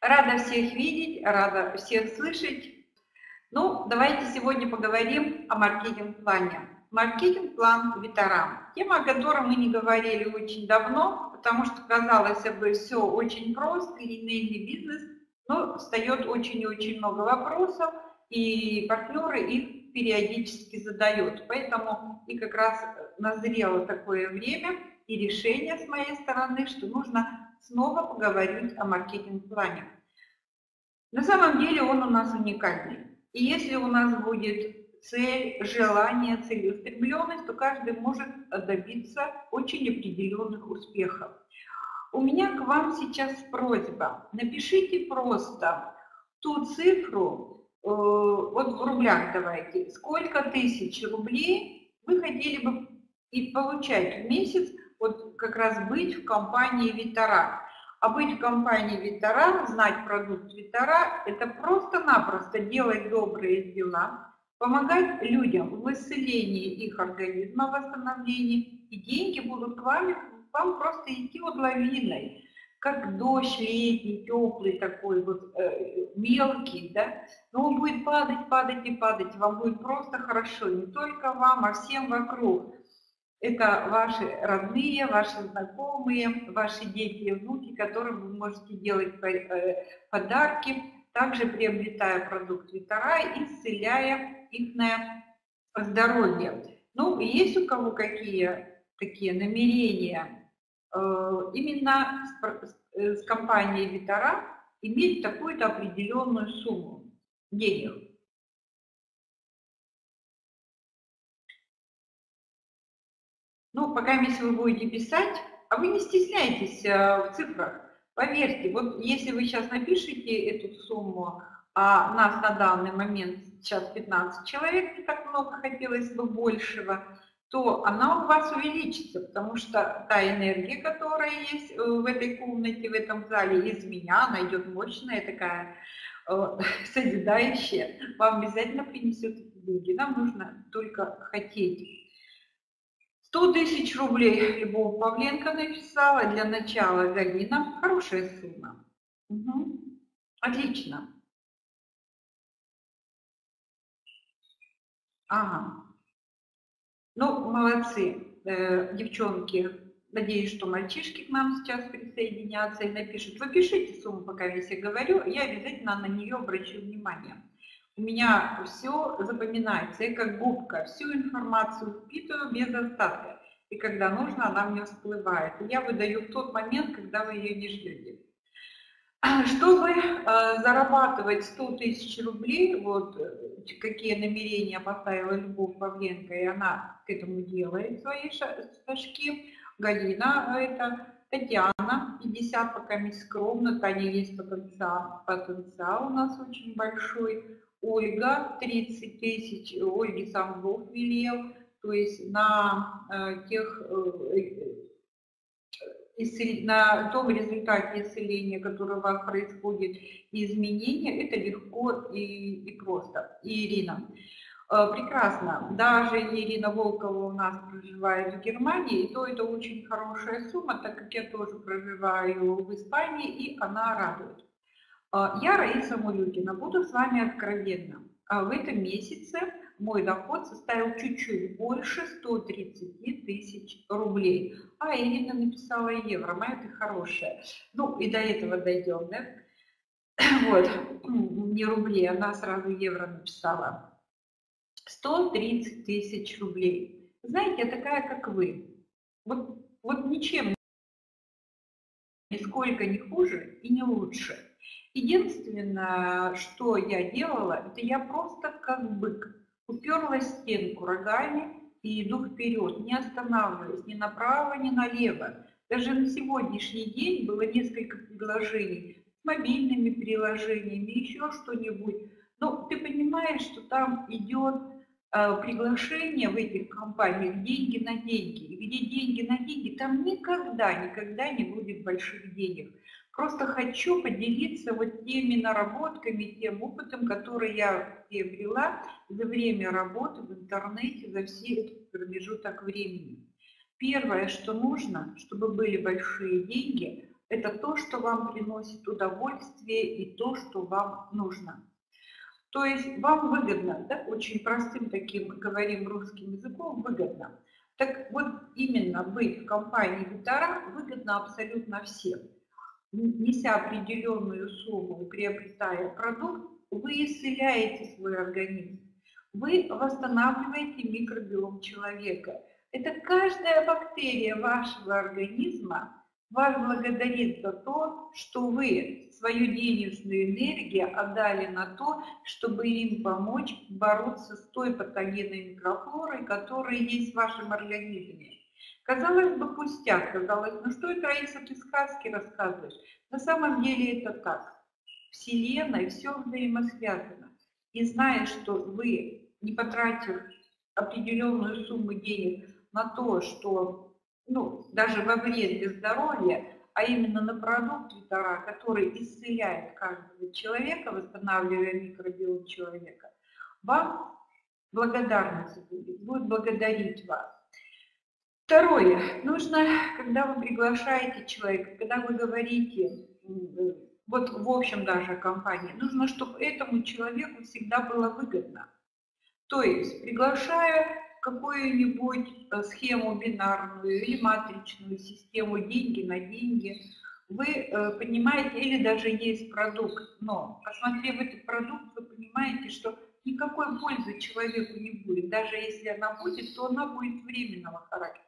Рада всех видеть, рада всех слышать. Ну, давайте сегодня поговорим о маркетинг-плане. Маркетинг-план Витарам. Тема, о которой мы не говорили очень давно, потому что, казалось бы, все очень просто, линейный бизнес, но встает очень и очень много вопросов, и партнеры их периодически задают. Поэтому и как раз назрело такое время и решение с моей стороны, что нужно снова поговорить о маркетинг-плане. На самом деле он у нас уникальный. И если у нас будет цель, желание, целеустремленность, то каждый может добиться очень определенных успехов. У меня к вам сейчас просьба. Напишите просто ту цифру, э, вот в рублях давайте, сколько тысяч рублей вы хотели бы и получать в месяц вот как раз быть в компании Витара. А быть в компании Витара, знать продукт Витара, это просто-напросто делать добрые дела, помогать людям в исцелении их организма, восстановлении, и деньги будут к вам, вам просто идти вот лавиной, как дождь летний, теплый такой, вот э, мелкий, да, но он будет падать, падать и падать, вам будет просто хорошо, не только вам, а всем вокруг. Это ваши родные, ваши знакомые, ваши дети и внуки, которым вы можете делать э, подарки, также приобретая продукт Витара, исцеляя их здоровье. Ну, есть у кого какие такие намерения э, именно с компанией Витара иметь такую-то определенную сумму денег? Ну, пока если вы будете писать, а вы не стесняйтесь э, в цифрах. Поверьте, вот если вы сейчас напишите эту сумму, а нас на данный момент сейчас 15 человек, не так много, хотелось бы большего, то она у вас увеличится, потому что та энергия, которая есть э, в этой комнате, в этом зале, из меня, она идет мощная такая, э, созидающая, вам обязательно принесет деньги. Нам нужно только хотеть. 100 тысяч рублей Любовь Павленко написала. Для начала Галина. Хорошая сумма. Угу. Отлично. Ага. Ну, молодцы, э, девчонки. Надеюсь, что мальчишки к нам сейчас присоединятся и напишут. Вы пишите сумму, пока я себе говорю, я обязательно на нее обращу внимание. У меня все запоминается, я как губка, всю информацию впитываю без остатка. И когда нужно, она мне всплывает. Я выдаю в тот момент, когда вы ее не ждете. Чтобы э, зарабатывать 100 тысяч рублей, вот какие намерения поставила Любовь Павленко, и она к этому делает свои шажки. Галина, э, это Татьяна, 50 пока не скромно, Таня есть потенциал, потенциал у нас очень большой. Ольга 30 тысяч, Ольге сам Бог велел, то есть на э, тех э, на том результате исцеления, которое у вас происходит, изменения, это легко и, и просто. И Ирина. Э, прекрасно. Даже Ирина Волкова у нас проживает в Германии, и то это очень хорошая сумма, так как я тоже проживаю в Испании, и она радует. А, я Раиса Мулюкина, буду с вами откровенна. А, в этом месяце мой доход составил чуть-чуть больше 130 тысяч рублей. А Ирина написала евро, моя ты хорошая. Ну и до этого дойдем, да? Вот, не рублей, она сразу евро написала. 130 тысяч рублей. Знаете, я такая, как вы. Вот, вот ничем нисколько не хуже и не лучше. Единственное, что я делала, это я просто как бык уперлась стенку рогами и иду вперед, не останавливаясь ни направо, ни налево. Даже на сегодняшний день было несколько предложений с мобильными приложениями, еще что-нибудь. Но ты понимаешь, что там идет э, приглашение в этих компаниях деньги на деньги. И где деньги на деньги, там никогда, никогда не будет больших денег. Просто хочу поделиться вот теми наработками, тем опытом, который я приобрела за время работы в интернете, за все этот промежуток времени. Первое, что нужно, чтобы были большие деньги, это то, что вам приносит удовольствие и то, что вам нужно. То есть вам выгодно, да, очень простым таким, говорим русским языком, выгодно. Так вот именно быть в компании Витара выгодно абсолютно всем. Неся определенную сумму, приобретая продукт, вы исцеляете свой организм, вы восстанавливаете микробиом человека. Это каждая бактерия вашего организма вас благодарит за то, что вы свою денежную энергию отдали на то, чтобы им помочь бороться с той патогенной микрофлорой, которая есть в вашем организме. Казалось бы, пустяк, казалось, ну что это, Раиса, ты сказки рассказываешь? На самом деле это так. Вселенная, все взаимосвязано. И зная, что вы, не потратив определенную сумму денег на то, что ну, даже во вред для здоровья, а именно на продукт Витара, который исцеляет каждого человека, восстанавливая микробиом человека, вам благодарность будет, будет благодарить вас. Второе. Нужно, когда вы приглашаете человека, когда вы говорите, вот в общем даже о компании, нужно, чтобы этому человеку всегда было выгодно. То есть, приглашая какую-нибудь э, схему бинарную или матричную систему деньги на деньги, вы э, понимаете, или даже есть продукт, но посмотрев этот продукт, вы понимаете, что никакой пользы человеку не будет. Даже если она будет, то она будет временного характера.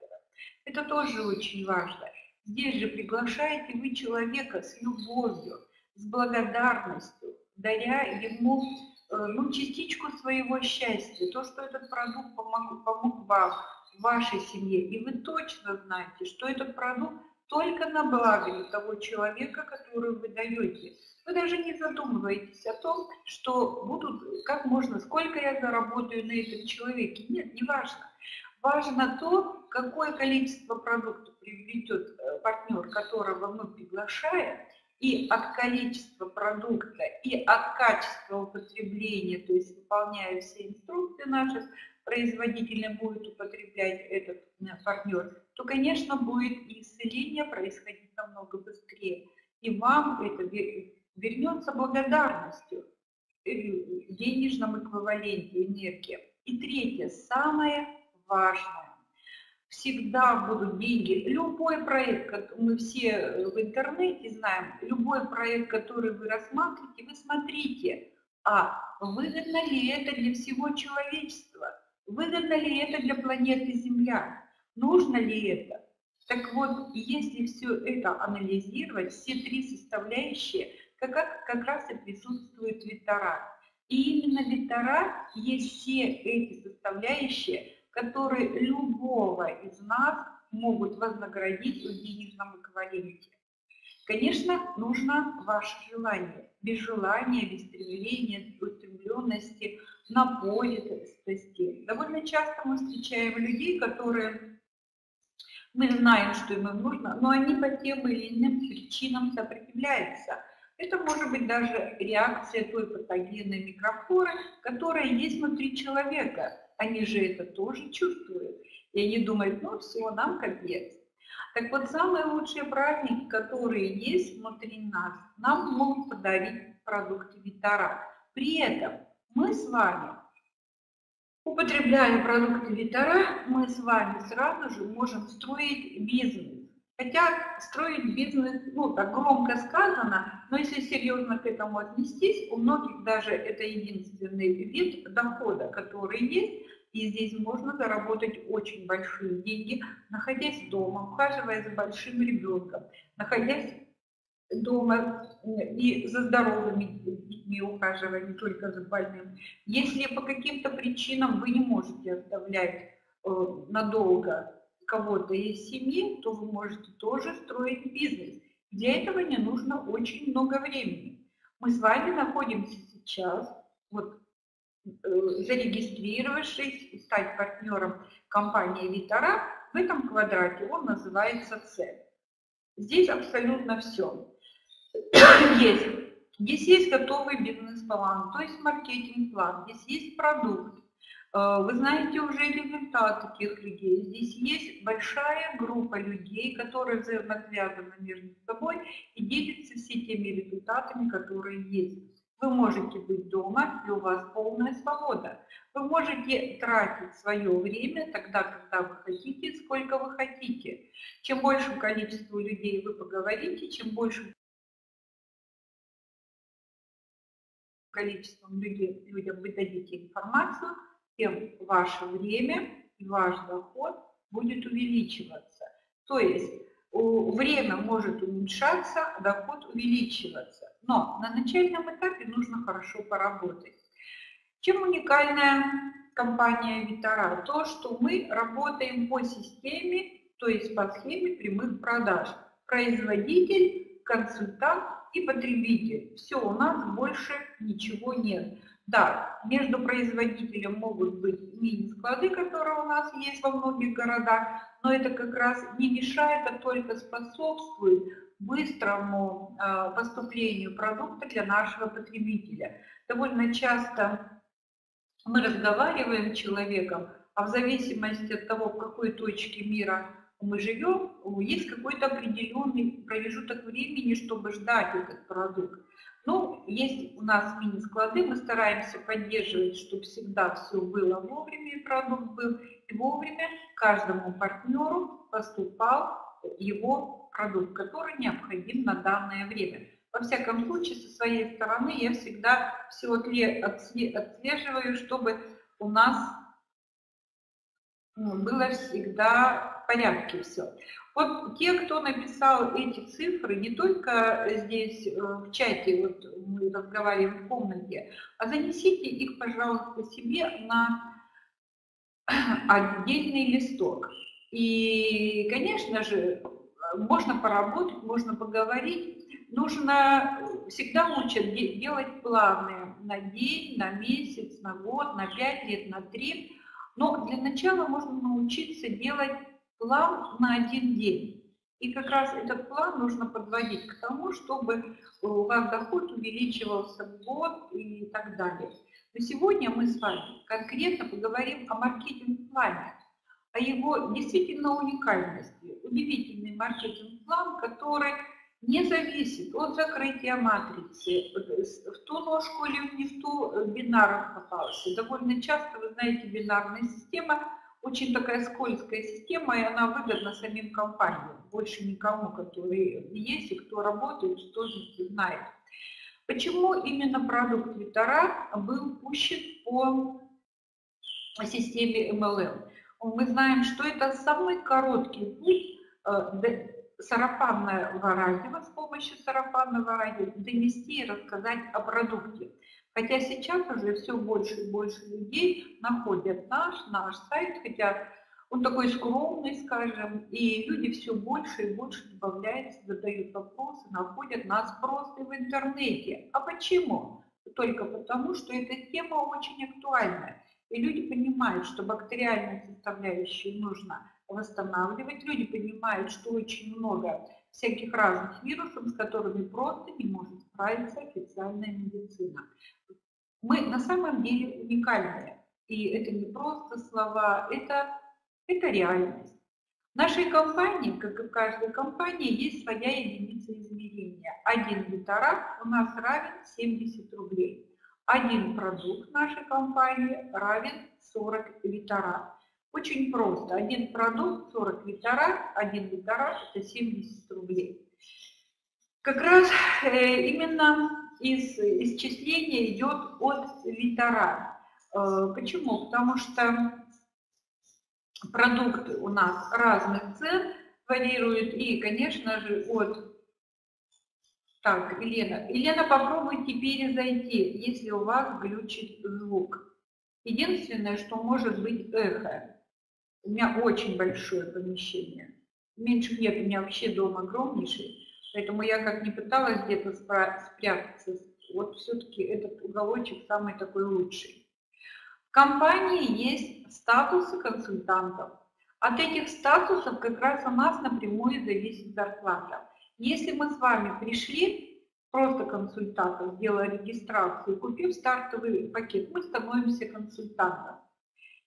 Это тоже очень важно. Здесь же приглашаете вы человека с любовью, с благодарностью, даря ему Э, ну, частичку своего счастья, то, что этот продукт помог, помог вам, вашей семье, и вы точно знаете, что этот продукт только на благо того человека, который вы даете. Вы даже не задумываетесь о том, что будут, как можно, сколько я заработаю на этом человеке. Нет, не важно. Важно то, какое количество продуктов приобретет э, партнер, которого мы приглашаем, и от количества продукта, и от качества употребления, то есть выполняя все инструкции наши, производитель будет употреблять этот э, партнер, то, конечно, будет и исцеление происходить намного быстрее. И вам это вернется благодарностью э, в денежном эквиваленте энергии. И третье, самое важное всегда будут деньги. Любой проект, мы все в интернете знаем, любой проект, который вы рассматриваете, вы смотрите, а выгодно ли это для всего человечества? Выгодно ли это для планеты Земля? Нужно ли это? Так вот, если все это анализировать, все три составляющие, как, как раз и присутствует Витара. И именно Витара есть все эти составляющие, которые любого из нас могут вознаградить в денежном эквиваленте. Конечно, нужно ваше желание. Без желания, без стремления, без устремленности, напористости. Довольно часто мы встречаем людей, которые мы знаем, что им нужно, но они по тем или иным причинам сопротивляются. Это может быть даже реакция той патогенной микрофлоры, которая есть внутри человека они же это тоже чувствуют. И они думают, ну все, нам капец. Так вот, самые лучшие праздники, которые есть внутри нас, нам могут подарить продукты Витара. При этом мы с вами, употребляя продукты Витара, мы с вами сразу же можем строить бизнес. Хотя строить бизнес, ну так громко сказано, но если серьезно к этому отнестись, у многих даже это единственный вид дохода, который есть, и здесь можно заработать очень большие деньги, находясь дома, ухаживая за большим ребенком, находясь дома и за здоровыми детьми ухаживая, не только за больным. Если по каким-то причинам вы не можете оставлять э, надолго кого-то из семьи, то вы можете тоже строить бизнес. Для этого не нужно очень много времени. Мы с вами находимся сейчас, вот Э, зарегистрировавшись, стать партнером компании Витара, в этом квадрате он называется С. Здесь абсолютно все. Есть. Здесь есть готовый бизнес-план, то есть маркетинг-план, здесь есть продукт. Э, вы знаете уже результат таких людей. Здесь есть большая группа людей, которые взаимосвязаны между собой и делятся все теми результатами, которые есть. Вы можете быть дома, и у вас полная свобода. Вы можете тратить свое время тогда, когда вы хотите, сколько вы хотите. Чем большим количеству людей вы поговорите, чем больше количеством людей, людям вы дадите информацию, тем ваше время и ваш доход будет увеличиваться. То есть время может уменьшаться, а доход увеличиваться. Но на начальном этапе нужно хорошо поработать. Чем уникальная компания Витара? То, что мы работаем по системе, то есть по схеме прямых продаж. Производитель, консультант и потребитель. Все, у нас больше ничего нет. Да, между производителем могут быть мини-склады, которые у нас есть во многих городах, но это как раз не мешает, а только способствует быстрому э, поступлению продукта для нашего потребителя. Довольно часто мы разговариваем с человеком, а в зависимости от того, в какой точке мира мы живем, есть какой-то определенный промежуток времени, чтобы ждать этот продукт. Ну, есть у нас мини-склады, мы стараемся поддерживать, чтобы всегда все было вовремя, и продукт был, и вовремя каждому партнеру поступал его продукт, который необходим на данное время. Во всяком случае, со своей стороны я всегда все отслеживаю, чтобы у нас ну, было всегда порядке все. Вот те, кто написал эти цифры, не только здесь э, в чате, вот мы разговариваем в комнате, а занесите их, пожалуйста, себе на отдельный листок. И, конечно же, можно поработать, можно поговорить. Нужно всегда учат делать планы на день, на месяц, на год, на пять лет, на три. Но для начала можно научиться делать план на один день. И как раз этот план нужно подводить к тому, чтобы у вас доход увеличивался в год и так далее. Но сегодня мы с вами конкретно поговорим о маркетинг-плане, о его действительно уникальности. Удивительный маркетинг-план, который не зависит от закрытия матрицы, в ту ножку или не в ту бинар попался. Довольно часто, вы знаете, бинарная система – очень такая скользкая система, и она выгодна самим компаниям, больше никому, которые есть и кто работает, тоже знает. Почему именно продукт Витара был пущен по системе MLM? Мы знаем, что это самый короткий путь э, сарафанного радио, с помощью сарафанного радио донести и рассказать о продукте. Хотя сейчас уже все больше и больше людей находят наш, наш сайт, хотя он такой скромный, скажем, и люди все больше и больше добавляются, задают вопросы, находят нас просто в интернете. А почему? Только потому, что эта тема очень актуальная. И люди понимают, что бактериальную составляющую нужно восстанавливать. Люди понимают, что очень много всяких разных вирусов, с которыми просто не может справиться официальная медицина. Мы на самом деле уникальные. И это не просто слова, это, это реальность. В нашей компании, как и в каждой компании, есть своя единица измерения. Один литерат у нас равен 70 рублей. Один продукт нашей компании равен 40 литерат. Очень просто. Один продукт 40 литерат, один литерат это 70 рублей. Как раз э, именно из исчисления идет от литера. Э, почему? Потому что продукты у нас разных цен варьируют и, конечно же, от... Так, Елена. Елена, попробуйте перезайти, если у вас глючит звук. Единственное, что может быть эхо. У меня очень большое помещение. Меньше нет, у меня вообще дом огромнейший. Поэтому я как не пыталась где-то спрятаться, вот все-таки этот уголочек самый такой лучший. В компании есть статусы консультантов. От этих статусов как раз у нас напрямую зависит зарплата. Если мы с вами пришли просто консультантом, сделали регистрацию, купив стартовый пакет, мы становимся консультантом.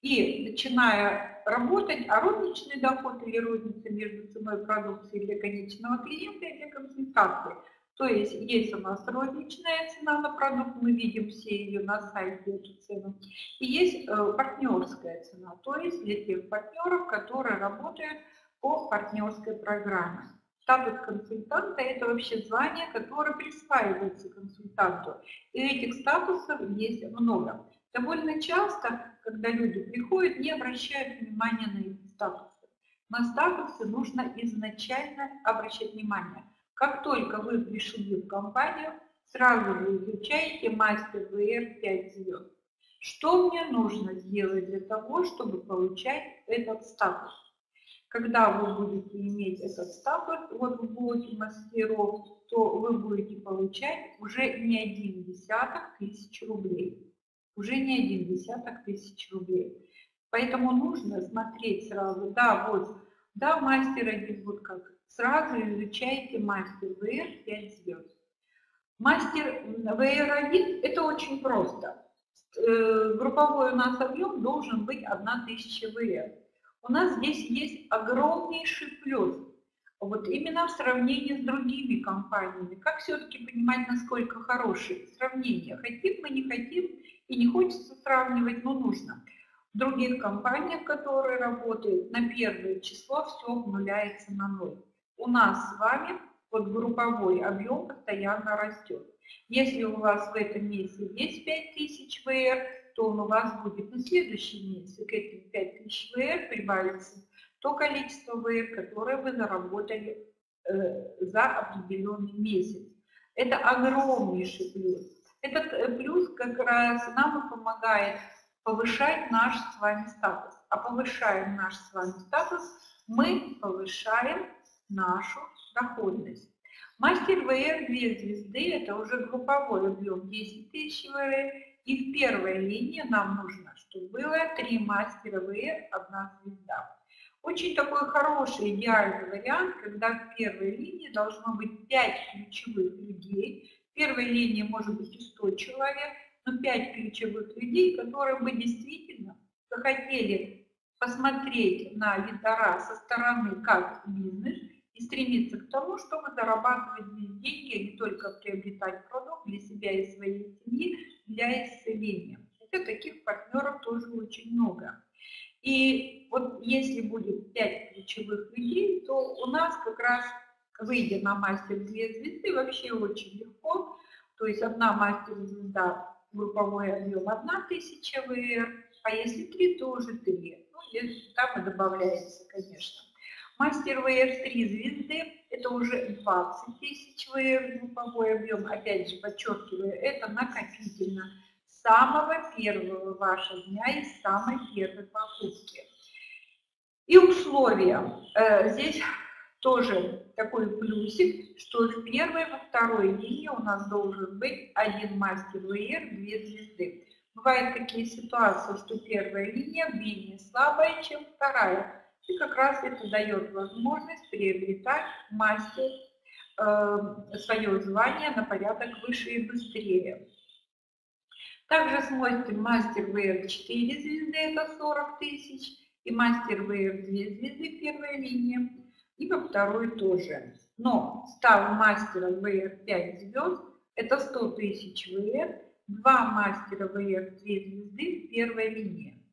И начиная работать, а розничный доход или розница между ценой продукции для конечного клиента и для консультации. То есть есть у нас розничная цена на продукт, мы видим все ее на сайте, эту цену. И есть э, партнерская цена, то есть для тех партнеров, которые работают по партнерской программе. Статус консультанта – это вообще звание, которое присваивается консультанту. И этих статусов есть много. Довольно часто, когда люди приходят, не обращают внимания на эти статусы. На статусы нужно изначально обращать внимание. Как только вы пришли в компанию, сразу же изучаете мастер VR 5 звезд. Что мне нужно сделать для того, чтобы получать этот статус? Когда вы будете иметь этот статус, вот в блоке мастеров, то вы будете получать уже не один десяток тысяч рублей уже не один десяток тысяч рублей. Поэтому нужно смотреть сразу, да, вот, да, мастер один, вот как, сразу изучайте мастер VR 5 звезд. Мастер VR1 это очень просто. Э, групповой у нас объем должен быть 1000 VR. У нас здесь есть огромнейший плюс. Вот именно в сравнении с другими компаниями. Как все-таки понимать, насколько хорошие сравнения? Хотим мы, не хотим, и не хочется сравнивать, но нужно. В других компаниях, которые работают, на первое число все обнуляется на ноль. У нас с вами вот групповой объем постоянно растет. Если у вас в этом месяце есть 5000 ВР, то он у вас будет на следующий месяц к этим 5000 ВР прибавится то количество ВР, которое вы заработали э, за определенный месяц. Это огромнейший плюс. Этот э, плюс как раз нам и помогает повышать наш с вами статус. А повышаем наш с вами статус, мы повышаем нашу доходность. Мастер ВР 2 звезды – это уже групповой объем 10 тысяч ВР. И в первой линии нам нужно, чтобы было 3 мастера ВР, 1 звезда. Очень такой хороший, идеальный вариант, когда в первой линии должно быть 5 ключевых людей, в первой линии может быть и 100 человек, но 5 ключевых людей, которые бы действительно захотели посмотреть на Витара со стороны как бизнес и стремиться к тому, чтобы зарабатывать здесь деньги, а не только приобретать продукт для себя и своей семьи для исцеления. Хотя таких партнеров тоже очень много. И вот если будет 5 ключевых людей, то у нас как раз выйдя на мастер две звезды, вообще очень легко. То есть одна мастер звезда, групповой объем 1000 ВР, а если три, то уже 3. Ну, если там и добавляется, конечно. Мастер ВР 3 звезды, это уже 20 тысяч ВР групповой объем. Опять же, подчеркиваю, это накопительно самого первого вашего дня и самой первой покупки. И условия. Э, здесь тоже такой плюсик, что в первой, во второй линии у нас должен быть один мастер ВР, две звезды. Бывают такие ситуации, что первая линия менее слабая, чем вторая. И как раз это дает возможность приобретать мастер э, свое звание на порядок выше и быстрее. Также смотрим мастер ВР 4 звезды, это 40 тысяч, и мастер ВР 2 звезды, первая линия и во второй тоже. Но став мастером ВР 5 звезд, это 100 тысяч ВР, два мастера ВР 3 звезды в первой линии.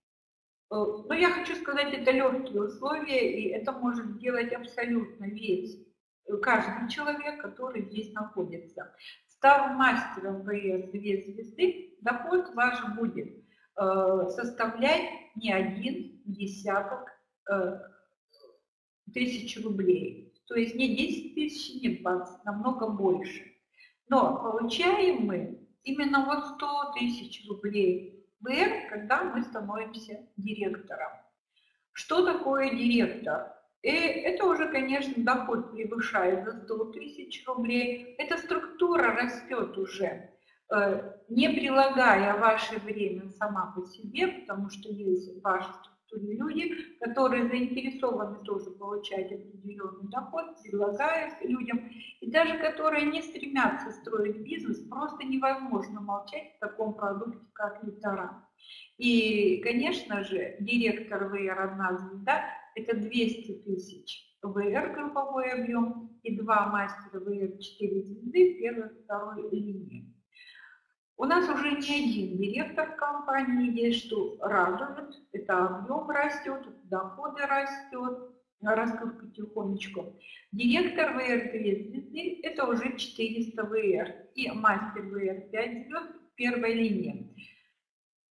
Э, но я хочу сказать, это легкие условия, и это может сделать абсолютно весь, э, каждый человек, который здесь находится. Став мастером ВР 2 звезды, доход ваш будет э, составлять не один десяток тысяч рублей. То есть не 10 тысяч, не 20, намного больше. Но получаем мы именно вот 100 тысяч рублей ВР, когда мы становимся директором. Что такое директор? И это уже, конечно, доход превышает за 100 тысяч рублей. Эта структура растет уже, э, не прилагая ваше время сама по себе, потому что есть структура структуре люди, которые заинтересованы тоже получать определенный доход, предлагают людям, и даже которые не стремятся строить бизнес, просто невозможно молчать в таком продукте, как Литора. И, конечно же, директор ВР «Одна звезда» – это 200 тысяч ВР групповой объем и два мастера ВР 4 звезды первой второй линии. У нас уже не один директор компании есть, что радует. Это объем растет, доходы растет, растут потихонечку. Директор ВР 2 звезды – это уже 400 ВР. И мастер ВР 5 звезд первой линии.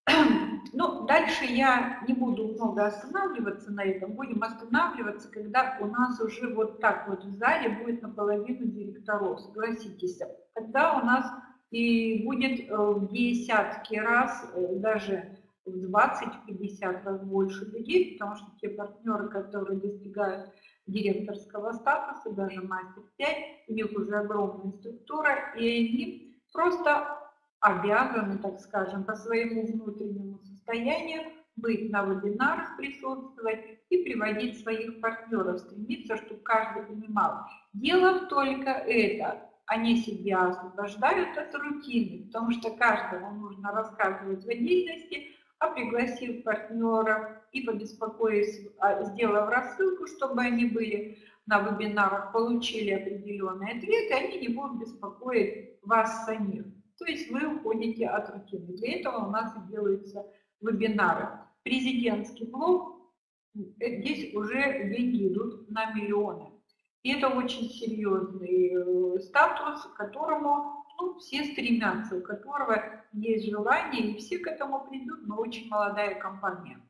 Ну, дальше я не буду много останавливаться на этом. Будем останавливаться, когда у нас уже вот так вот в зале будет наполовину директоров. Согласитесь. Тогда у нас и будет э, в десятки раз, э, даже в 20-50 раз больше людей, потому что те партнеры, которые достигают директорского статуса, даже мастер 5, у них уже огромная структура, и они просто обязаны, так скажем, по своему внутреннему состоянию быть на вебинарах, присутствовать и приводить своих партнеров, стремиться, чтобы каждый понимал. Дело только это, они себя освобождают от рутины, потому что каждому нужно рассказывать в отдельности, а пригласив партнера и побеспокоив, а, сделав рассылку, чтобы они были на вебинарах, получили определенные ответы, они не будут беспокоить вас самих. То есть вы уходите от рутины. Для этого у нас и делаются вебинары. Президентский блог, э, здесь уже деньги идут на миллионы. И это очень серьезный э, статус, к которому ну, все стремятся, у которого есть желание, и все к этому придут, но очень молодая компания.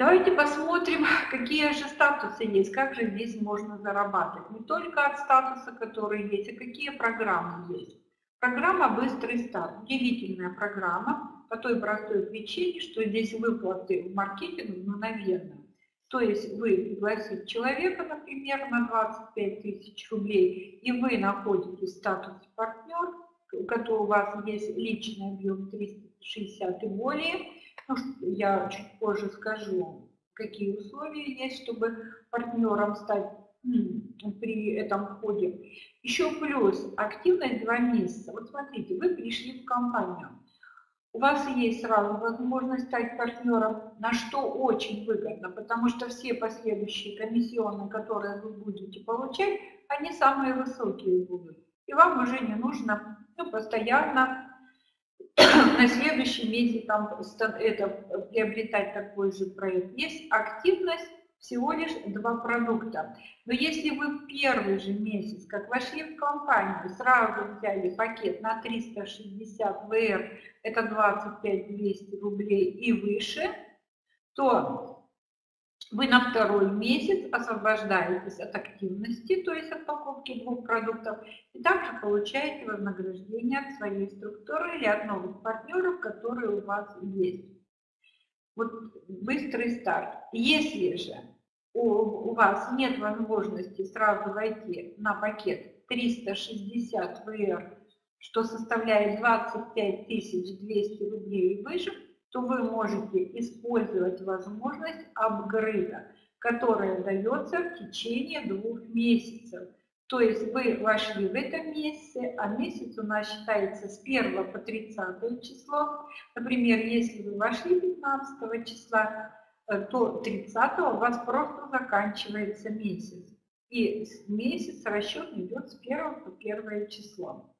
Давайте посмотрим, какие же статусы есть, как же здесь можно зарабатывать. Не только от статуса, который есть, а какие программы есть. Программа «Быстрый старт» – удивительная программа по той простой причине, что здесь выплаты в маркетинг мгновенно. То есть вы пригласили человека, например, на 25 тысяч рублей, и вы находитесь в статусе партнер, у которого у вас есть личный объем 360 и более. Ну, я чуть позже скажу, какие условия есть, чтобы партнером стать при этом входе. Еще плюс активность 2 месяца. Вот смотрите, вы пришли в компанию, у вас есть сразу возможность стать партнером, на что очень выгодно, потому что все последующие комиссионные, которые вы будете получать, они самые высокие будут. И вам уже не нужно ну, постоянно на следующий месяц там, это, приобретать такой же проект. Есть активность всего лишь два продукта. Но если вы первый же месяц, как вошли в компанию, сразу взяли пакет на 360 ВР, это 25-200 рублей и выше, то вы на второй месяц освобождаетесь от активности, то есть от покупки двух продуктов, и также получаете вознаграждение от своей структуры или от новых партнеров, которые у вас есть. Вот быстрый старт. Если же у, у вас нет возможности сразу войти на пакет 360 ВР, что составляет 25 200 рублей и выше, то вы можете использовать возможность апгрейда, которая дается в течение двух месяцев. То есть вы вошли в этом месяце, а месяц у нас считается с 1 по 30 число. Например, если вы вошли 15 числа, э, то 30 у вас просто заканчивается месяц. И месяц расчет идет с 1 по 1 число.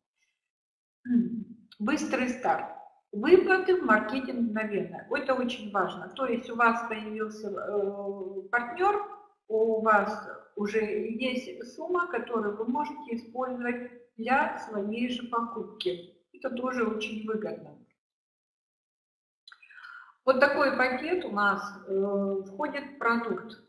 Быстрый старт. Выплаты в маркетинг мгновенно. Это очень важно. То есть у вас появился э, партнер, у вас уже есть сумма, которую вы можете использовать для своей же покупки. Это тоже очень выгодно. Вот такой пакет у нас э, входит продукт.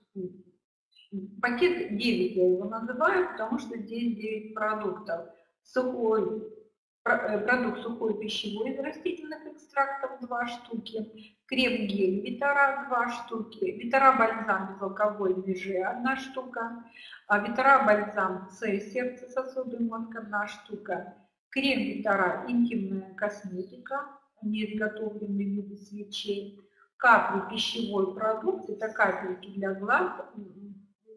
Пакет 9 я его называю, потому что здесь 9 продуктов. Сухой продукт сухой пищевой из растительных экстрактов 2 штуки, крем-гель Витара 2 штуки, Витара бальзам безалкоголь Виже 1 штука, а Витара бальзам С сердце сосуды мозг 1 штука, крем Витара интимная косметика, неизготовленный виды свечей, капли пищевой продукт, это капельки для глаз,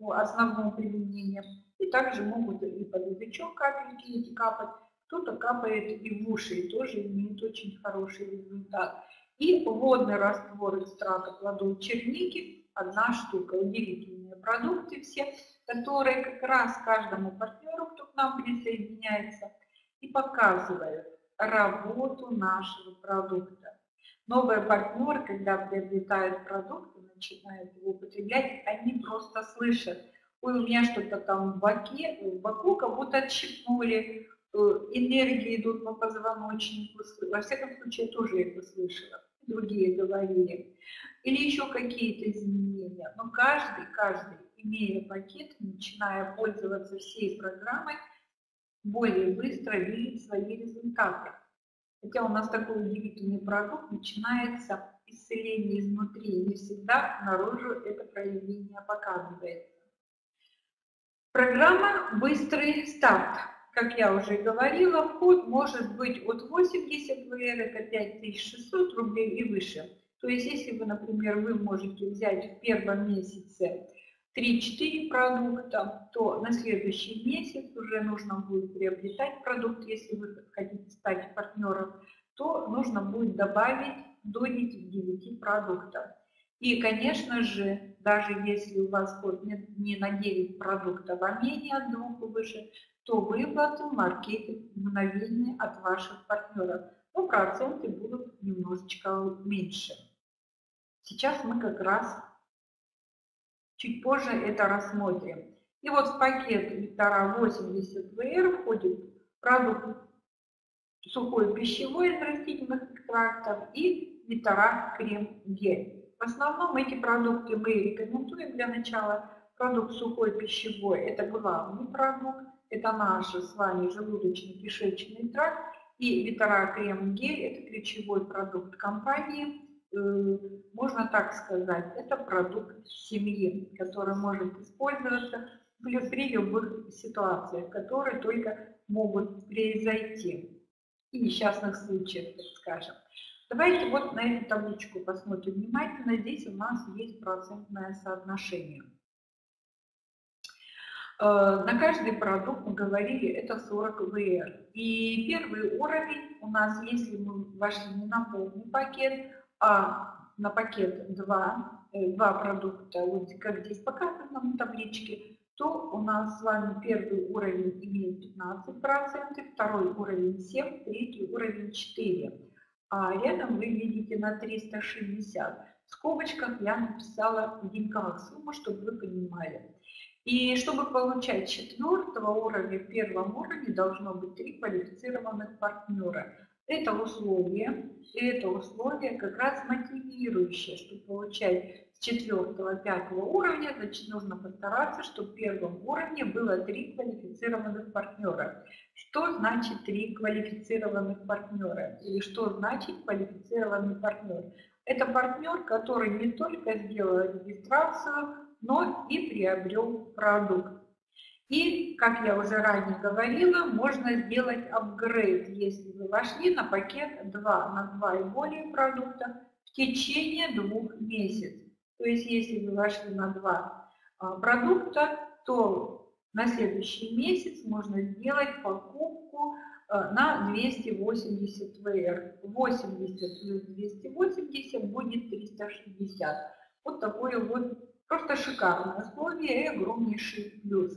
основное применение. И также могут и под язычок капельки эти капать, кто-то капает и в уши, и тоже имеет очень хороший результат. И водный раствор экстракта плодов черники, одна штука, удивительные продукты все, которые как раз каждому партнеру, кто к нам присоединяется, и показывают работу нашего продукта. Новые партнеры, когда приобретают продукт и начинают его употреблять, они просто слышат, ой, у меня что-то там в боке, в боку как будто отщипнули, энергии идут по позвоночнику. Во всяком случае, я тоже это слышала. Другие говорили. Или еще какие-то изменения. Но каждый, каждый, имея пакет, начиная пользоваться всей программой, более быстро видит свои результаты. Хотя у нас такой удивительный продукт, начинается исцеление изнутри, не всегда наружу это проявление показывается. Программа «Быстрый старт». Как я уже говорила, вход может быть от 80 ВР, это 5600 рублей и выше. То есть, если вы, например, вы можете взять в первом месяце 3-4 продукта, то на следующий месяц уже нужно будет приобретать продукт, если вы хотите стать партнером, то нужно будет добавить до 9 продуктов. И, конечно же, даже если у вас вход не на 9 продуктов, а менее от двух и выше, то выплаты маркетинг мгновение от ваших партнеров. Но проценты будут немножечко меньше. Сейчас мы как раз чуть позже это рассмотрим. И вот в пакет Витара 80 ВР входит продукт сухой пищевой из растительных экстрактов и Витара крем гель. В основном эти продукты мы рекомендуем для начала. Продукт сухой пищевой – это главный продукт, это наш с вами желудочно-кишечный тракт. И Витара Крем Гель – это ключевой продукт компании. Э, можно так сказать, это продукт семьи, который может использоваться при любых ситуациях, которые только могут произойти. И несчастных случаях, так скажем. Давайте вот на эту табличку посмотрим внимательно. Здесь у нас есть процентное соотношение. Э, на каждый продукт мы говорили, это 40 ВР. И первый уровень у нас, если мы вошли не на полный пакет, а на пакет 2, 2 э, продукта, вот как здесь показано на табличке, то у нас с вами первый уровень имеет 15%, второй уровень 7%, третий уровень 4% а рядом вы видите на 360. В скобочках я написала деньговых сумму, чтобы вы понимали. И чтобы получать четвертого уровня, в первом уровне должно быть три квалифицированных партнера. Это условие, это условие как раз мотивирующее, чтобы получать с четвертого, пятого уровня, значит, нужно постараться, чтобы в первом уровне было три квалифицированных партнера. Что значит три квалифицированных партнера? Или что значит квалифицированный партнер? Это партнер, который не только сделал регистрацию, но и приобрел продукт. И, как я уже ранее говорила, можно сделать апгрейд, если вы вошли на пакет 2 на 2 и более продуктов в течение двух месяцев. То есть, если вы вошли на 2 а, продукта, то на следующий месяц можно сделать покупку а, на 280 ВР. 80 плюс 280 будет 360. Вот такое вот просто шикарное условие и огромнейший плюс.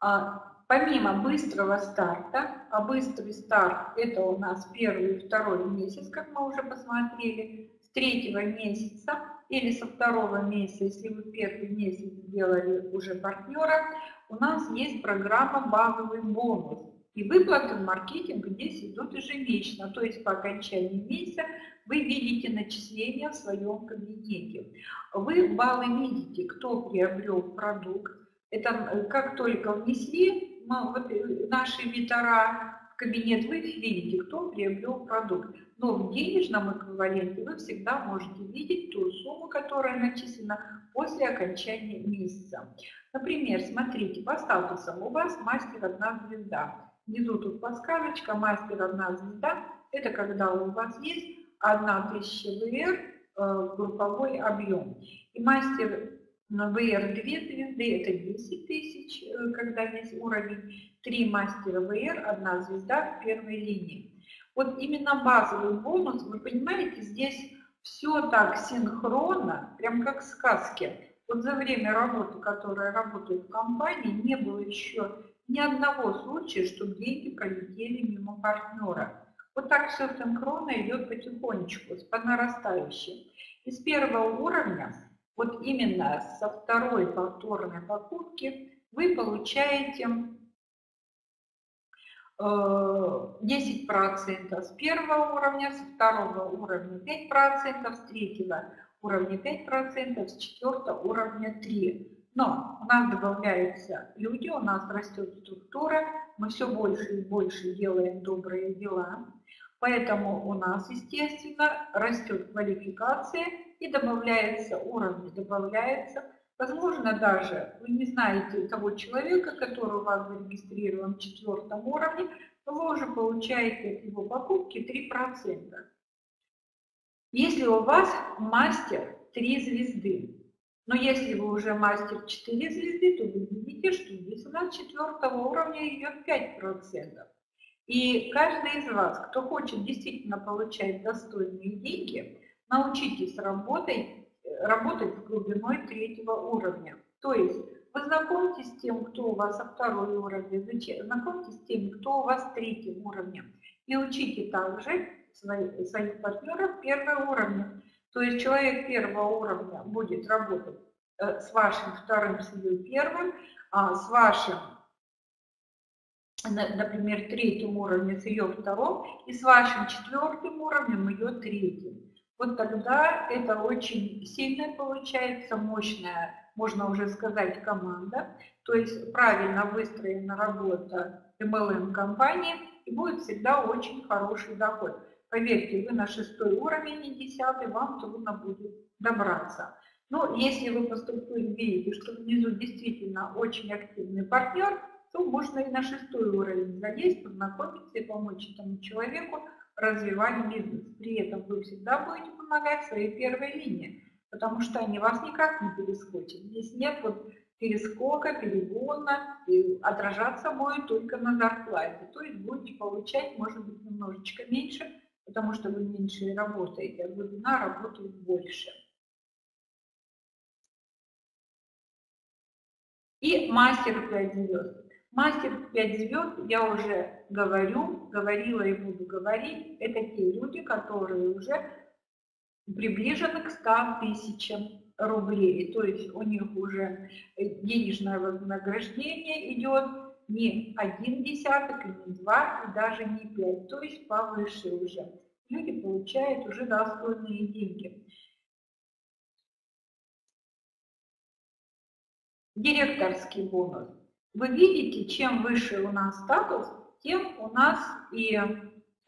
А, помимо быстрого старта, а быстрый старт это у нас первый и второй месяц, как мы уже посмотрели, с третьего месяца или со второго месяца, если вы первый месяц сделали уже партнера, у нас есть программа «Базовый бонус». И выплаты в маркетинг здесь идут ежемесячно, то есть по окончании месяца вы видите начисления в своем кабинете. Вы баллы видите, кто приобрел продукт, это э, как только внесли э, наши ветера в кабинет вы видите, кто приобрел продукт. Но в денежном эквиваленте вы всегда можете видеть ту сумму, которая начислена после окончания месяца. Например, смотрите, по статусам у вас мастер одна звезда. Внизу тут подсказочка мастер одна звезда. Это когда у вас есть 1000 ВР э, групповой объем. И мастер VR 2 звезды, это 10 тысяч, э, когда есть уровень, 3 мастера VR, одна звезда в первой линии. Вот именно базовый бонус, вы понимаете, здесь все так синхронно, прям как в сказке. Вот за время работы, которая работает в компании, не было еще ни одного случая, чтобы деньги пролетели мимо партнера. Вот так все синхронно идет потихонечку, по нарастающей. Из первого уровня вот именно со второй повторной покупки вы получаете 10% э, с первого уровня, с второго уровня 5%, с третьего уровня 5%, с четвертого уровня 3%. Но у нас добавляются люди, у нас растет структура, мы все больше и больше делаем добрые дела. Поэтому у нас, естественно, растет квалификация и добавляется уровень, добавляется. Возможно, даже вы не знаете того человека, который у вас зарегистрирован в четвертом уровне, но вы уже получаете от его покупки 3%. Если у вас мастер 3 звезды, но если вы уже мастер 4 звезды, то вы видите, что здесь у нас четвертого уровня идет 5%. И каждый из вас, кто хочет действительно получать достойные деньги, научитесь работать, работать с глубиной третьего уровня. То есть вы знакомьтесь с тем, кто у вас второй уровня, знакомьтесь с тем, кто у вас с третьим уровнем. И учите также своих партнеров первого уровня. То есть человек первого уровня будет работать э, с вашим вторым, с ее первым, а с вашим например, третьем уровне с ее вторым и с вашим четвертым уровнем ее третьим. Вот тогда это очень сильная получается, мощная, можно уже сказать, команда. То есть правильно выстроена работа MLM-компании и будет всегда очень хороший доход. Поверьте, вы на шестой уровень, не десятый, вам трудно будет добраться. Но если вы по структуре видите, что внизу действительно очень активный партнер, то можно и на шестой уровень залезть, познакомиться и помочь этому человеку развивать бизнес. При этом вы всегда будете помогать своей первой линии, потому что они вас никак не перескочат. Здесь нет вот перескока, перегона, и отражаться будет только на зарплате. То есть будете получать, может быть, немножечко меньше, потому что вы меньше работаете, а глубина работает больше. И мастер 5 звезд. Мастер 5 звезд, я уже говорю, говорила и буду говорить, это те люди, которые уже приближены к 100 тысячам рублей. То есть у них уже денежное вознаграждение идет не один десяток, не два, и даже не пять, то есть повыше уже. Люди получают уже достойные деньги. Директорский бонус. Вы видите, чем выше у нас статус, тем у нас и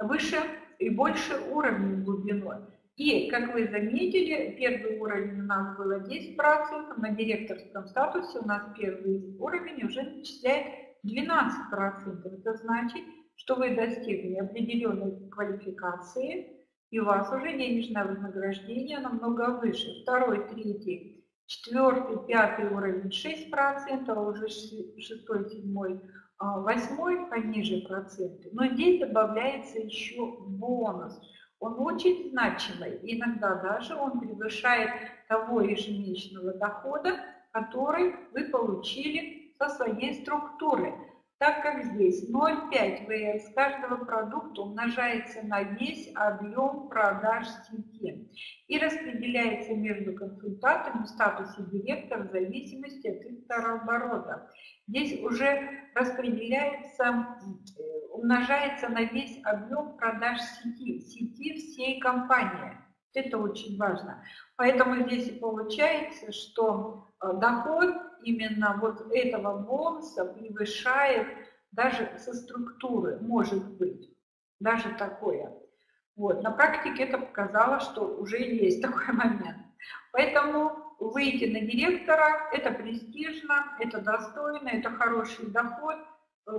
выше и больше уровень глубиной. И, как вы заметили, первый уровень у нас было 10%, на директорском статусе у нас первый уровень уже начисляет 12%. Это значит, что вы достигли определенной квалификации, и у вас уже денежное вознаграждение намного выше. Второй, третий четвертый, пятый уровень 6%, а уже шестой, седьмой, а, восьмой пониже проценты. Но здесь добавляется еще бонус. Он очень значимый, иногда даже он превышает того ежемесячного дохода, который вы получили со своей структуры так как здесь 0,5 ВР с каждого продукта умножается на весь объем продаж сети и распределяется между консультантами в статусе директора в зависимости от их товарооборота. Здесь уже распределяется, э, умножается на весь объем продаж сети, сети всей компании. Это очень важно. Поэтому здесь и получается, что доход именно вот этого бонуса превышает даже со структуры может быть, даже такое. Вот. На практике это показало, что уже есть такой момент. Поэтому выйти на директора – это престижно, это достойно, это хороший доход. Э,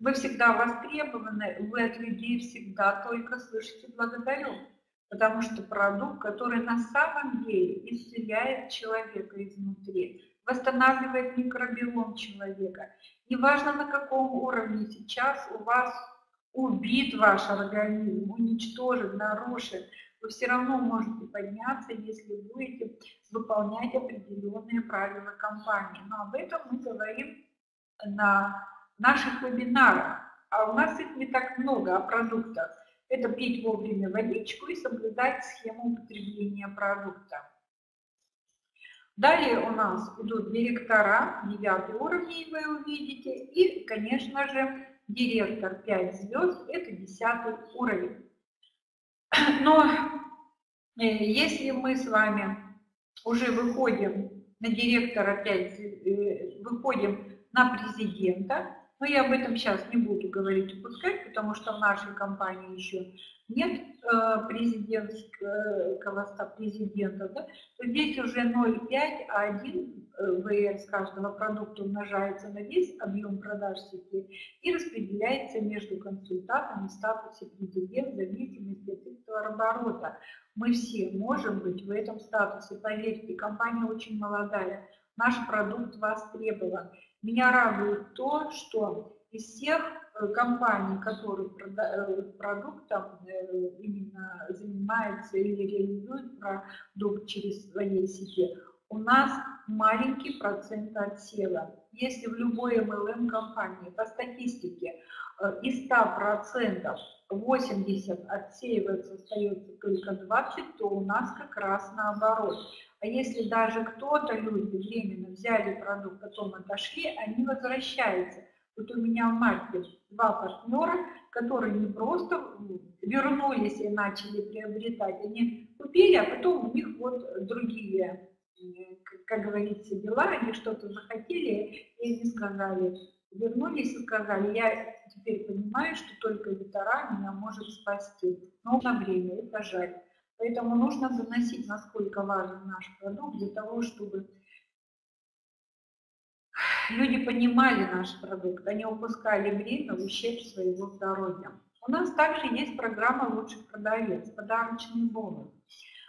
вы всегда востребованы, вы от людей всегда только слышите «благодарю». Потому что продукт, который на самом деле исцеляет человека изнутри, восстанавливает микробиом человека. Неважно, на каком уровне сейчас у вас убит ваш организм, уничтожен, нарушен, вы все равно можете подняться, если будете выполнять определенные правила компании. Но об этом мы говорим на наших вебинарах. А у нас их не так много о продуктах. Это пить вовремя водичку и соблюдать схему употребления продукта. Далее у нас идут директора, девятый уровень вы увидите, и, конечно же, директор 5 звезд, это десятый уровень. Но э, если мы с вами уже выходим на директора 5, э, выходим на президента, но я об этом сейчас не буду говорить и пускать, потому что в нашей компании еще нет э, президентского президента, да, то здесь уже 0,5, а 1 э, с каждого продукта умножается на весь объем продаж сети и распределяется между консультантами статусе президент в зависимости от оборота. Мы все можем быть в этом статусе. Поверьте, компания очень молодая, наш продукт востребован. Меня радует то, что из всех э, компаний, которые э, продуктом э, именно занимаются или реализуют продукт через свои сети, у нас маленький процент отсева. Если в любой MLM компании по статистике из 100% 80 отсеивается, остается только 20, то у нас как раз наоборот. А если даже кто-то, люди временно взяли продукт, потом отошли, они возвращаются. Вот у меня в марте два партнера, которые не просто вернулись и начали приобретать, они купили, а потом у них вот другие, как говорится, дела, они что-то захотели, и они сказали, вернулись и сказали, я теперь понимаю, что только ветеран меня может спасти. Но на время, это жаль. Поэтому нужно доносить, насколько важен наш продукт для того, чтобы люди понимали наш продукт, они упускали время в ущерб своего здоровья. У нас также есть программа «Лучший продавец», подарочный бонус.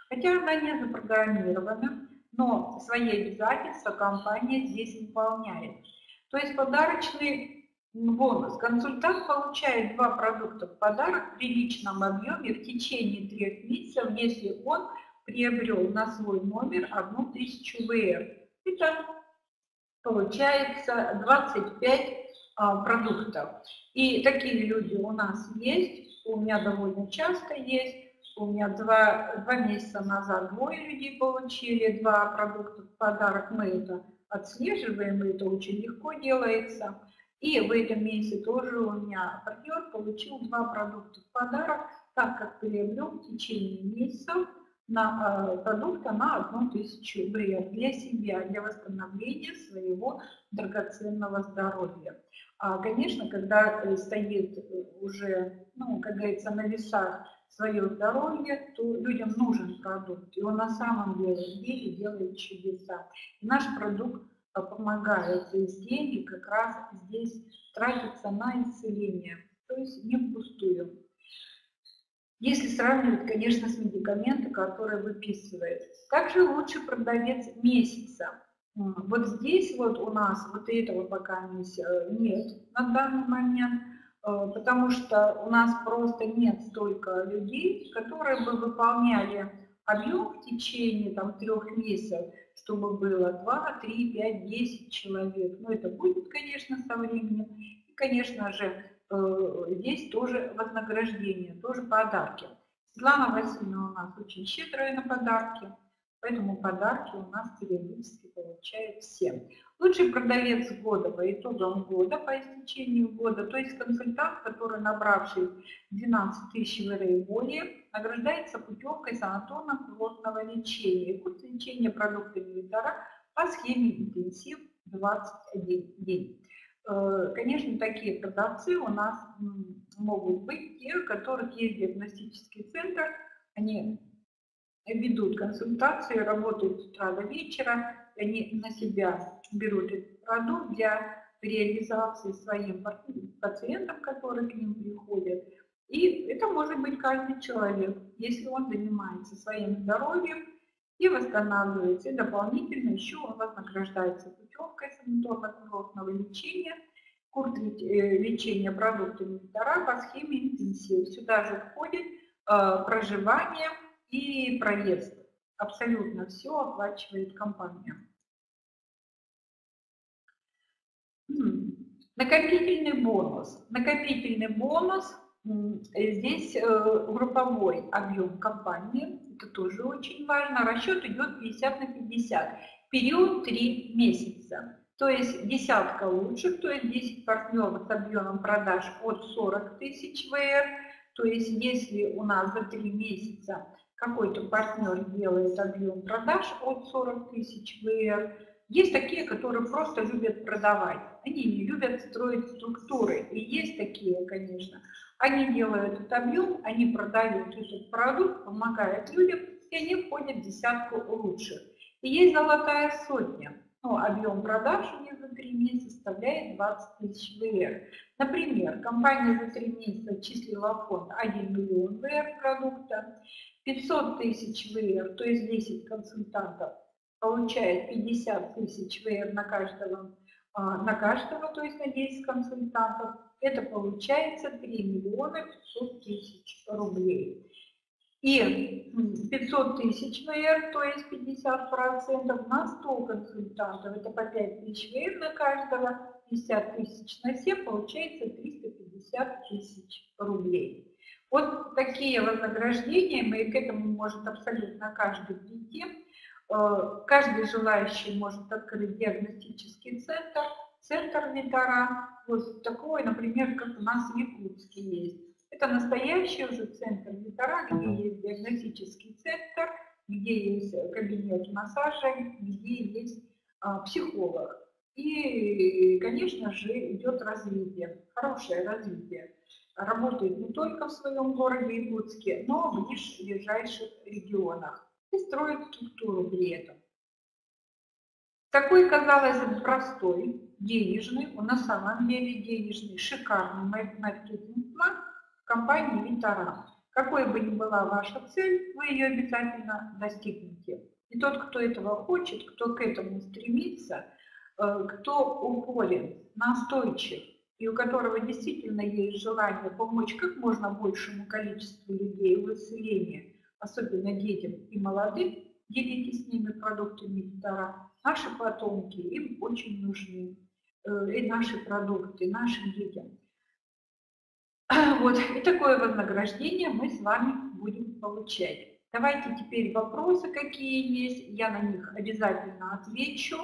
Хотя она не запрограммирована, но свои обязательства компания здесь выполняет. То есть подарочный бонус. Консультант получает два продукта в подарок в приличном объеме в течение трех месяцев, если он приобрел на свой номер 1000 ВР. Это получается 25 а, продуктов. И такие люди у нас есть, у меня довольно часто есть. У меня два, два месяца назад двое людей получили два продукта в подарок. Мы это отслеживаем, и это очень легко делается. И в этом месяце тоже у меня партнер получил два продукта в подарок, так как приобрел в течение месяца на э, продукта на одну тысячу брев для себя, для восстановления своего драгоценного здоровья. А, конечно, когда стоит уже, ну, как говорится, на весах свое здоровье, то людям нужен продукт, и он на самом деле, делает чудеса. И наш продукт помогает, есть деньги как раз здесь тратятся на исцеление, то есть не впустую. Если сравнивать, конечно, с медикаментами, которые выписывает. Также лучше продавец месяца. Вот здесь вот у нас вот этого пока э, нет на данный момент. Э, потому что у нас просто нет столько людей, которые бы выполняли объем в течение там, трех месяцев, чтобы было 2, 3, 5, 10 человек. Но это будет, конечно, со временем. И, конечно же, э, здесь тоже вознаграждение, тоже подарки. Светлана Васильевна у нас очень щедрая на подарки. Поэтому подарки у нас периодически получают все. Лучший продавец года по итогам года, по истечению года, то есть консультант, который набравший 12 тысяч ВР и более, награждается путевкой санаторно-курортного лечения. Курс лечения продуктами Витара по схеме интенсив 21 день. Э, конечно, такие продавцы у нас могут быть те, у которых есть диагностический центр, они ведут консультации, работают с утра до вечера, они на себя берут этот продукт для реализации своим пациентам, которые к ним приходят. И это может быть каждый человек, если он занимается своим здоровьем и восстанавливается. И дополнительно еще он вознаграждается путевкой санаторно-курортного лечения, курс э, лечения продуктами Витара по схеме интенсив. Сюда же входит э, проживание и проезд. Абсолютно все оплачивает компания. Накопительный бонус. Накопительный бонус здесь э, групповой объем компании. Это тоже очень важно. Расчет идет 50 на 50. Период 3 месяца. То есть десятка лучших, то есть 10 партнеров с объемом продаж от 40 тысяч ВР. То есть если у нас за 3 месяца какой-то партнер делает объем продаж от 40 тысяч ВР, есть такие, которые просто любят продавать. Они не любят строить структуры. И есть такие, конечно. Они делают этот объем, они продают этот продукт, помогают людям, и они входят в десятку лучших. И есть золотая сотня. Ну, объем продаж у них за три месяца составляет 20 тысяч ВР. Например, компания за три месяца числила фонд 1 миллион ВР продукта, 500 тысяч ВР, то есть 10 консультантов получает 50 тысяч ВР на каждого, а, на каждого, то есть на 10 консультантов, это получается 3 миллиона 500 тысяч рублей. И 500 тысяч ВР, то есть 50 процентов на 100 консультантов, это по 5 тысяч ВР на каждого, 50 тысяч на 7, получается 350 тысяч рублей. Вот такие вознаграждения, мы к этому может абсолютно каждый прийти. Э, каждый желающий может открыть диагностический центр, центр Витара, вот такой, например, как у нас в Якутске есть. Это настоящий уже центр Витара, где есть диагностический центр, где есть кабинет массажа, где есть а, психолог. И, конечно же, идет развитие, хорошее развитие. Работает не только в своем городе Якутске, но в ближайших регионах и строит структуру при этом. Такой, казалось бы, простой, денежный, он на самом деле денежный, шикарный маркетинг-план компании Витара. Какой бы ни была ваша цель, вы ее обязательно достигнете. И тот, кто этого хочет, кто к этому стремится, э, кто упорен, настойчив, и у которого действительно есть желание помочь как можно большему количеству людей в исцелении, особенно детям и молодым, делитесь с ними продуктами Витара. Наши потомки им очень нужны. Э, и наши продукты, нашим детям. Вот, и такое вознаграждение мы с вами будем получать. Давайте теперь вопросы, какие есть, я на них обязательно отвечу.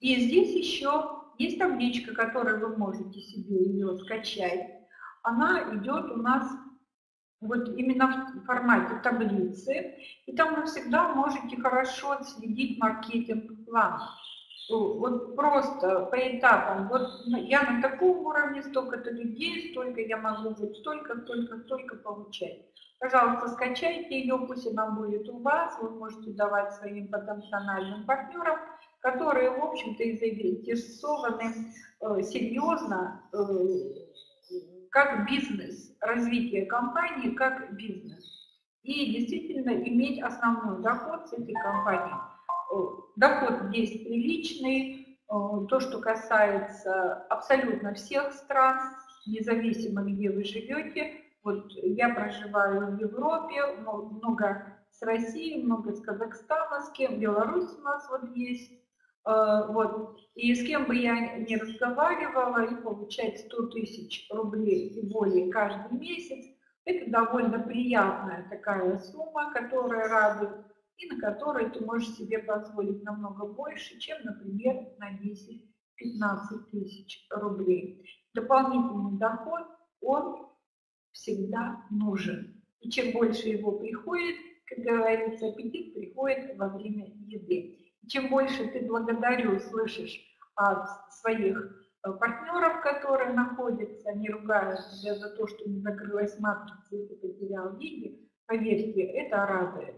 И здесь еще есть табличка, которую вы можете себе ее скачать. Она идет у нас вот именно в формате таблицы, и там вы всегда можете хорошо отследить маркетинг-план. Вот просто по этапам, вот я на таком уровне, столько-то людей, столько я могу вот столько, столько, столько получать. Пожалуйста, скачайте ее, пусть она будет у вас, вы можете давать своим потенциальным партнерам, которые, в общем-то, и заинтересованы э, серьезно э, как бизнес, развитие компании как бизнес. И действительно иметь основной доход с этой компании. Э, доход здесь приличный, э, то, что касается абсолютно всех стран, независимо где вы живете. Вот я проживаю в Европе, много с России, много с Казахстана, с кем Беларусь у нас вот есть. Э, вот. И с кем бы я ни разговаривала, и получать 100 тысяч рублей и более каждый месяц, это довольно приятная такая сумма, которая радует, и на которой ты можешь себе позволить намного больше, чем, например, на 10-15 тысяч рублей. Дополнительный доход, он всегда нужен. И чем больше его приходит, как говорится, аппетит приходит во время еды чем больше ты благодарю слышишь от своих партнеров, которые находятся, ругают себя за то, что не закрылась матрица и ты потерял деньги. Поверьте, это радует.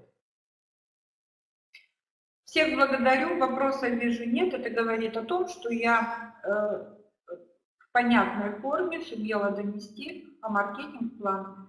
Всех благодарю, вопросов вижу нет. Это говорит о том, что я э, в понятной форме сумела донести о маркетинг-план